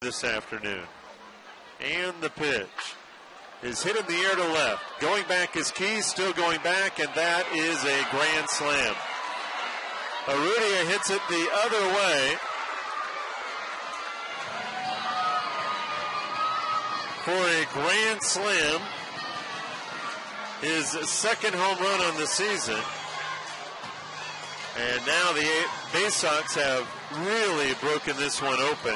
this afternoon. And the pitch is hit in the air to left. Going back is keys still going back, and that is a grand slam. Urrutia hits it the other way. For a grand slam, his second home run on the season. And now the Baysox have really broken this one open.